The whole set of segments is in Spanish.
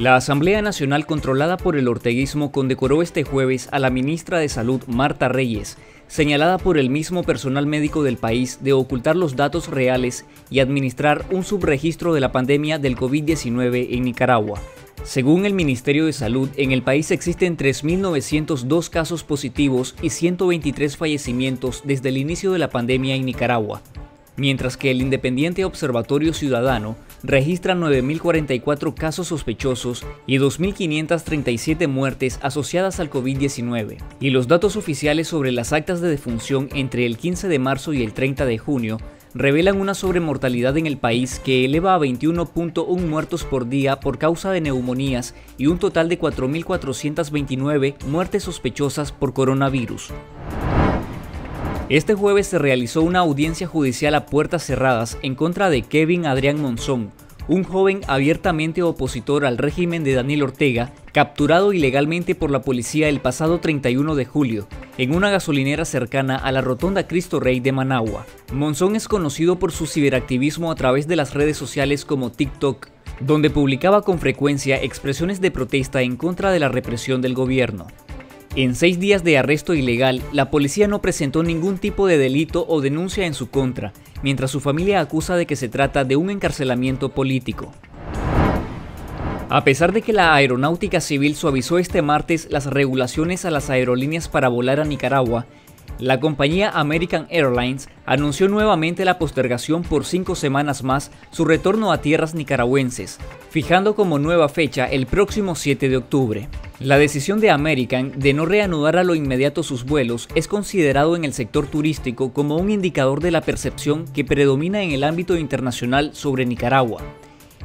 La Asamblea Nacional controlada por el orteguismo condecoró este jueves a la ministra de Salud Marta Reyes, señalada por el mismo personal médico del país de ocultar los datos reales y administrar un subregistro de la pandemia del COVID-19 en Nicaragua. Según el Ministerio de Salud, en el país existen 3.902 casos positivos y 123 fallecimientos desde el inicio de la pandemia en Nicaragua, mientras que el Independiente Observatorio Ciudadano registra 9.044 casos sospechosos y 2.537 muertes asociadas al COVID-19. Y los datos oficiales sobre las actas de defunción entre el 15 de marzo y el 30 de junio revelan una sobremortalidad en el país que eleva a 21.1 muertos por día por causa de neumonías y un total de 4.429 muertes sospechosas por coronavirus. Este jueves se realizó una audiencia judicial a puertas cerradas en contra de Kevin Adrián Monzón, un joven abiertamente opositor al régimen de Daniel Ortega, capturado ilegalmente por la policía el pasado 31 de julio, en una gasolinera cercana a la rotonda Cristo Rey de Managua. Monzón es conocido por su ciberactivismo a través de las redes sociales como TikTok, donde publicaba con frecuencia expresiones de protesta en contra de la represión del gobierno. En seis días de arresto ilegal, la policía no presentó ningún tipo de delito o denuncia en su contra, mientras su familia acusa de que se trata de un encarcelamiento político. A pesar de que la Aeronáutica Civil suavizó este martes las regulaciones a las aerolíneas para volar a Nicaragua, la compañía American Airlines anunció nuevamente la postergación por cinco semanas más su retorno a tierras nicaragüenses, fijando como nueva fecha el próximo 7 de octubre. La decisión de American de no reanudar a lo inmediato sus vuelos es considerado en el sector turístico como un indicador de la percepción que predomina en el ámbito internacional sobre Nicaragua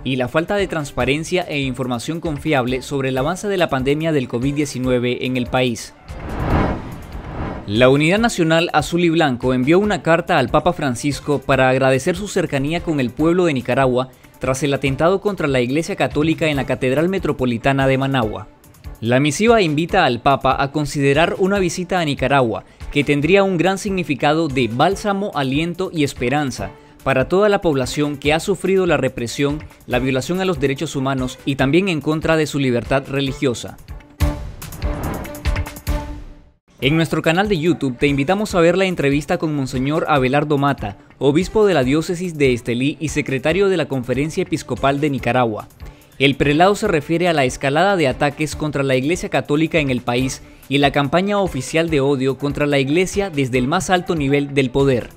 y la falta de transparencia e información confiable sobre el avance de la pandemia del COVID-19 en el país. La Unidad Nacional Azul y Blanco envió una carta al Papa Francisco para agradecer su cercanía con el pueblo de Nicaragua tras el atentado contra la Iglesia Católica en la Catedral Metropolitana de Managua. La misiva invita al Papa a considerar una visita a Nicaragua, que tendría un gran significado de bálsamo, aliento y esperanza para toda la población que ha sufrido la represión, la violación a los derechos humanos y también en contra de su libertad religiosa. En nuestro canal de YouTube te invitamos a ver la entrevista con Monseñor Abelardo Mata, obispo de la diócesis de Estelí y secretario de la Conferencia Episcopal de Nicaragua. El prelado se refiere a la escalada de ataques contra la Iglesia Católica en el país y la campaña oficial de odio contra la Iglesia desde el más alto nivel del poder.